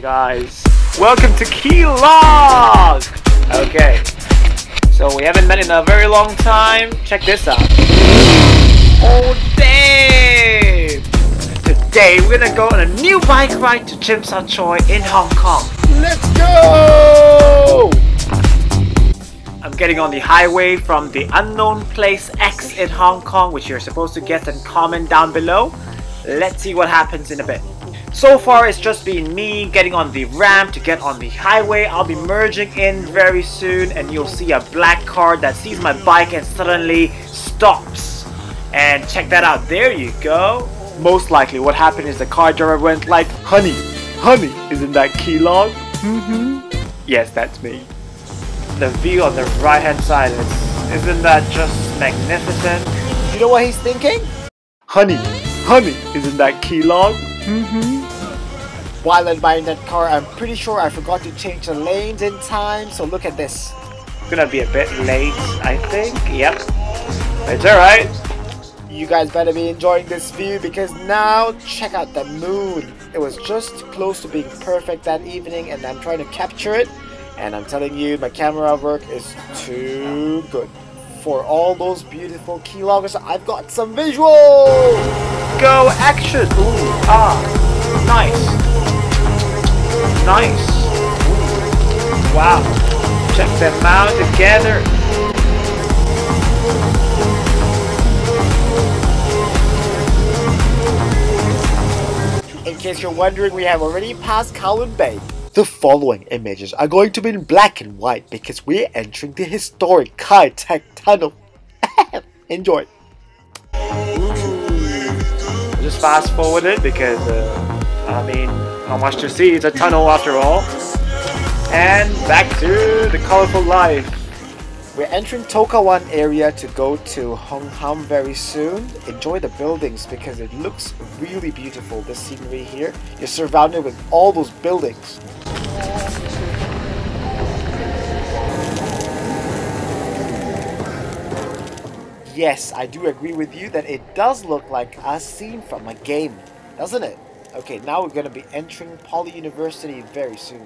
Hey guys, welcome to Qeelog! Okay, so we haven't met in a very long time. Check this out. Oh damn! Today we're gonna go on a new bike ride to Tsim Sha Tsui in Hong Kong. Let's go! I'm getting on the highway from the unknown place X in Hong Kong, which you're supposed to guess and comment down below. Let's see what happens in a bit. So far it's just been me getting on the ramp to get on the highway. I'll be merging in very soon and you'll see a black car that sees my bike and suddenly stops. And check that out, there you go. Most likely what happened is the car driver went like, Honey, honey, isn't that Qeelog? Mm-hmm. Yes, that's me. The view on the right hand side is, isn't that just magnificent? You know what he's thinking? Honey, honey, isn't that Qeelog? Mm-hmm. While admiring that car, I'm pretty sure I forgot to change the lanes in time, so look at this. Gonna be a bit late, I think. Yep. It's alright. You guys better be enjoying this view because now check out the moon. It was just close to being perfect that evening and I'm trying to capture it and I'm telling you my camera work is too good. For all those beautiful keyloggers, I've got some visuals! Go action! Ooh, ah, nice. Nice. Ooh, wow. Check them out together. In case you're wondering, we have already passed Kowloon Bay. The following images are going to be in black and white because we're entering the historic Kai Tak Tunnel. Enjoy. Fast forward it because, uh, I mean, not much to see. It's a tunnel after all. And back to the colorful life. We're entering To Kwa Wan area to go to Hung Hom very soon. Enjoy the buildings because it looks really beautiful, the scenery here. You're surrounded with all those buildings. Yes, I do agree with you that it does look like a scene from a game, doesn't it? Okay, now we're going to be entering Poly University very soon.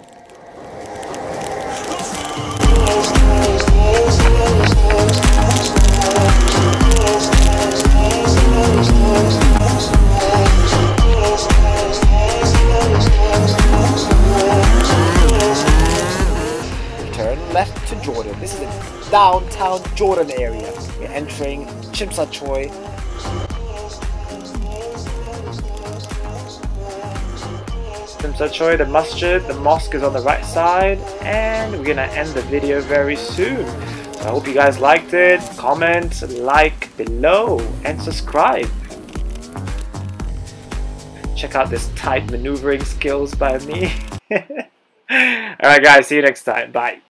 Left to Jordan. This is the downtown Jordan area. We're entering Tsim Sha Tsui. Chimsa Choi, the masjid, the mosque is on the right side, and we're gonna end the video very soon. So I hope you guys liked it. Comment, like below, and subscribe. Check out this tight maneuvering skills by me. Alright guys, see you next time. Bye.